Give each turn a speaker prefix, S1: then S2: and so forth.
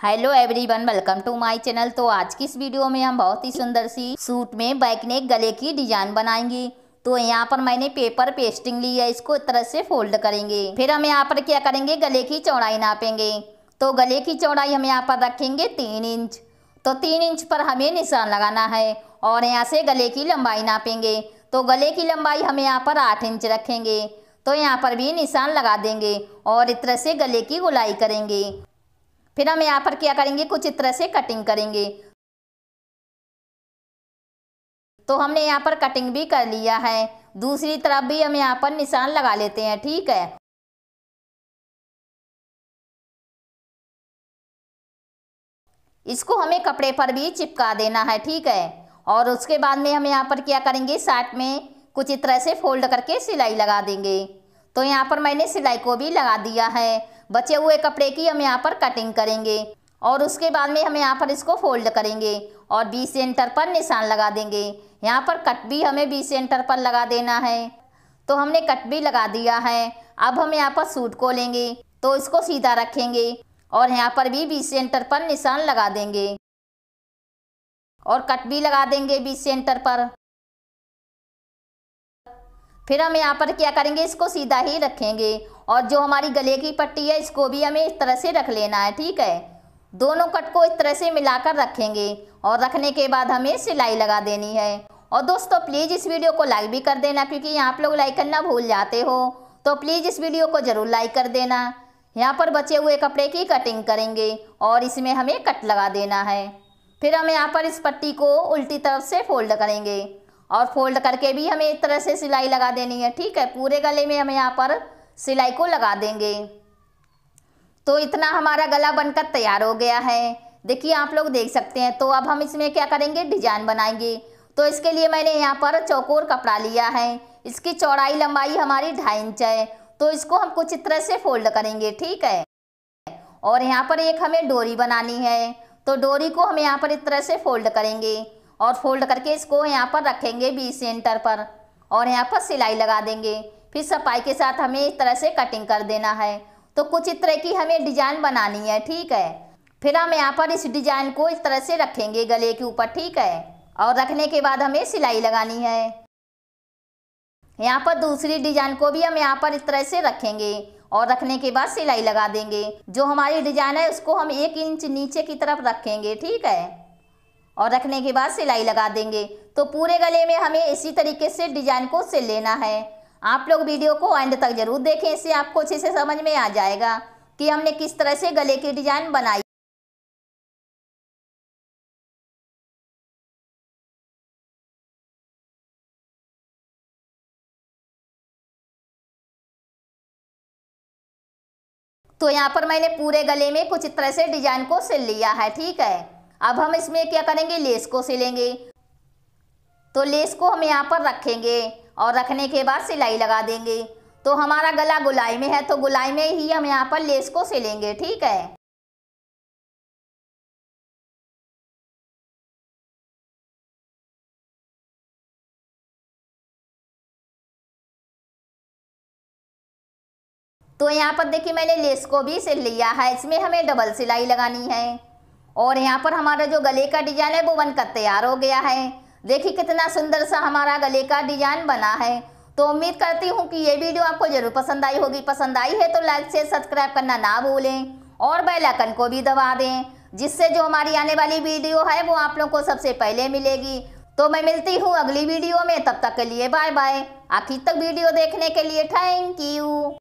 S1: Hello everyone welcome to my channel तो आज की इस वीडियो में हम बहुत ही सुंदर सी सूट में बैक नेक गले की डिज़ाइन बनाएँगे। तो यहाँ पर मैंने पेपर पेस्टिंग ली है, इसको इस तरह से फोल्ड करेंगे। फिर हम यहाँ पर क्या करेंगे? गले की चौड़ाई नापेंगे। तो गले की चौड़ाई हम यहाँ पर रखेंगे तीन इंच। तो तीन इंच पर हमें निशान लगाना है और यहाँ से गले की लंबाई नापेंगे। तो गले की लंबाई हम यहाँ पर आठ इंच रखेंगे। तो यहाँ पर भी निशान लगा देंगे और इस तरह से गले की गुलाई करेंगे। फिर हम यहाँ पर क्या करेंगे? कुछ इस तरह से कटिंग करेंगे। तो हमने यहाँ पर कटिंग भी कर लिया है। दूसरी तरफ़ भी हम यहाँ पर निशान लगा लेते हैं, ठीक है? इसको हमें कपड़े पर भी चिपका देना है, ठीक है? और उसके बाद में हम यहाँ पर क्या करेंगे? साइड में कुछ इस तरह से फोल्ड करके सिलाई लगा देंगे। तो यहाँ पर मैंने सिलाई को भी लगा दिया है। बचे हुए कपड़े की हम यहाँ पर कटिंग करेंगे और उसके बाद में हम यहाँ पर इसको फोल्ड करेंगे और बी सेंटर पर निशान लगा देंगे। यहाँ पर कट भी हमें बी सेंटर पर लगा देना है। तो हमने कट भी लगा दिया है। अब हम यहाँ पर सूट को लेंगे तो इसको सीधा रखेंगे और यहाँ पर भी बी सेंटर पर निशान लगा देंगे। और कट भी लगा देंगे बी सेंटर पर। फिर हम यहाँ पर क्या करेंगे? इसको सीधा ही रखेंगे। और जो हमारी गले की पट्टी है, इसको भी हमें इस तरह से रख लेना है, ठीक है? दोनों कट को इस तरह से मिलाकर रखेंगे और रखने के बाद हमें सिलाई लगा देनी है। और दोस्तों प्लीज़ इस वीडियो को लाइक भी कर देना, क्योंकि यहाँ आप लोग लाइक करना भूल जाते हो। तो प्लीज़ इस वीडियो को ज़रूर लाइक कर देना। यहाँ पर बचे हुए कपड़े की कटिंग करेंगे और इसमें हमें कट लगा देना है। फिर हम यहाँ पर इस पट्टी को उल्टी तरफ़ से फोल्ड करेंगे। और फोल्ड करके भी हमें इस तरह से सिलाई लगा देनी है, ठीक है? पूरे गले में हम यहाँ पर सिलाई को लगा देंगे। तो इतना हमारा गला बनकर तैयार हो गया है। देखिए, आप लोग देख सकते हैं। तो अब हम इसमें क्या करेंगे? डिज़ाइन बनाएँगे। तो इसके लिए मैंने यहाँ पर चौकोर कपड़ा लिया है। इसकी चौड़ाई लंबाई हमारी ढाई इंच है। तो इसको हम कुछ इस तरह से फोल्ड करेंगे, ठीक है? और यहाँ पर एक हमें डोरी बनानी है। तो डोरी को हम यहाँ पर इस तरह से फोल्ड करेंगे। और फोल्ड करके इसको यहाँ पर रखेंगे बी सेंटर पर। और यहाँ पर सिलाई लगा देंगे। फिर सफ़ाई के साथ हमें इस तरह से कटिंग कर देना है। तो कुछ इस तरह की हमें डिज़ाइन बनानी है, ठीक है? फिर हम यहाँ पर इस डिज़ाइन को इस तरह से रखेंगे गले के ऊपर, ठीक है? और रखने के बाद हमें सिलाई लगानी है। यहाँ पर दूसरी डिज़ाइन को भी हम यहाँ पर इस तरह से रखेंगे और रखने के बाद सिलाई लगा देंगे। जो हमारी डिज़ाइन है, उसको हम एक इंच नीचे की तरफ़ रखेंगे, ठीक है? और रखने के बाद सिलाई लगा देंगे। तो पूरे गले में हमें इसी तरीके से डिज़ाइन को सिल लेना है। आप लोग वीडियो को एंड तक ज़रूर देखें, इससे आपको अच्छे से समझ में आ जाएगा कि हमने किस तरह से गले की डिज़ाइन बनाई। तो यहाँ पर मैंने पूरे गले में कुछ इस तरह से डिज़ाइन को सिल लिया है, ठीक है? अब हम इसमें क्या करेंगे? लेस को सिलेंगे। तो लेस को हम यहाँ पर रखेंगे और रखने के बाद सिलाई लगा देंगे। तो हमारा गला गुलाई में है तो गुलाई में ही हम यहाँ पर लेस को सिलेंगे, ठीक है? तो यहाँ पर देखिए मैंने लेस को भी सिल लिया है, इसमें हमें डबल सिलाई लगानी है। और यहाँ पर हमारा जो गले का डिज़ाइन है, वो बनकर तैयार हो गया है। देखिए कितना सुंदर सा हमारा गले का डिज़ाइन बना है। तो उम्मीद करती हूँ कि ये वीडियो आपको ज़रूर पसंद आई होगी। पसंद आई है तो लाइक से सब्सक्राइब करना ना भूलें और बेल आइकन को भी दबा दें, जिससे जो हमारी आने वाली वीडियो है, वो आप लोग को सबसे पहले मिलेगी। तो मैं मिलती हूँ अगली वीडियो में। तब तक के लिए बाय बाय आखिर तक वीडियो देखने के लिए थैंक यू।